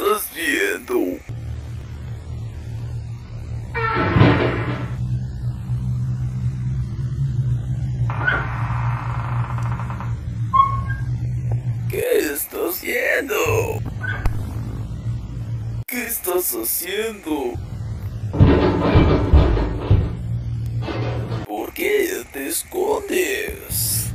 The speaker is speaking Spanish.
estás viendo? ¿Qué estás viendo? ¿Qué estás haciendo? ¿Por qué te escondes?